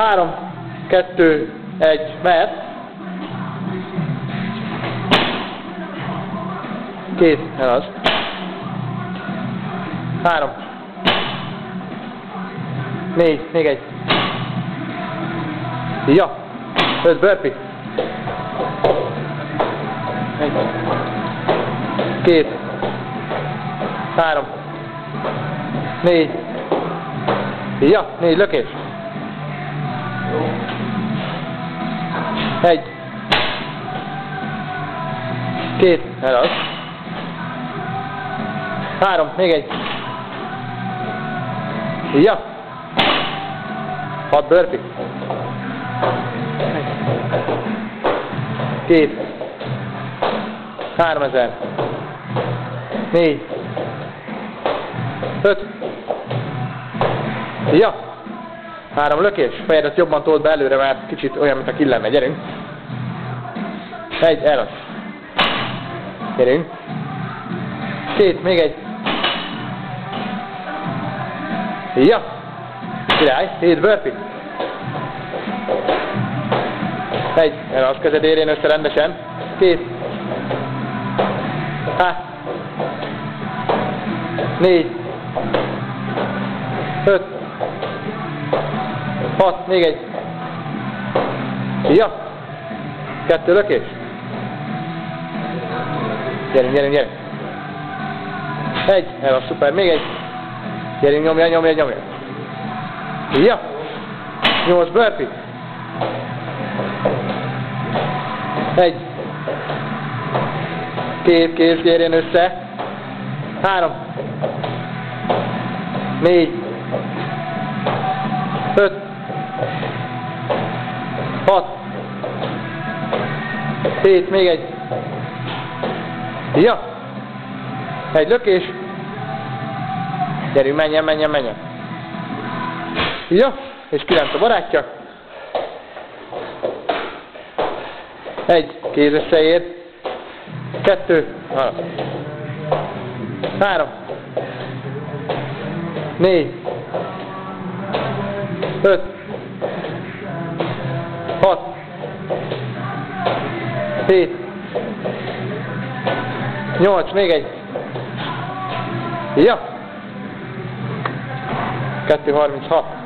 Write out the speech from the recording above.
Három, kettő, egy, mehet. Két, el az. Három. Négy, még egy. Ja. Öt burpee. Egy. Két. Három. Négy. Ja, négy lökés. Egy. Két. El az. Három. Még egy. Ja. Hat burpee. Két. Három ezer. Négy. Öt. Ja. Három lökés. Fejedet jobban told be előre, mert kicsit olyan, mint a kill lenne. Gyerünk. Egy, el. Gyerünk. Két, még egy. Ja. Király. Hét burpee. Egy. El az kezed érjen össze rendesen. Két. Há. Négy. Öt. Hat. Még egy. Ja. Kettő lökés. Gyerünk, gyerünk, gyerünk. Egy. El a szuper. Még egy. Gyerünk, nyomja, nyomja, nyomja. Ja. Nyolc burpee. Egy. Két kéz kérjen össze. Három. Négy. Öt. Hat. Hét, még egy. Ja. Egy lökés. Gyerünk, menjen, menjen, menjen. Ja, és kilenc a barátja. Egy, kéz összeér. Kettő, ha. három, négy, öt, 7, 8, még egy. Ja! 236.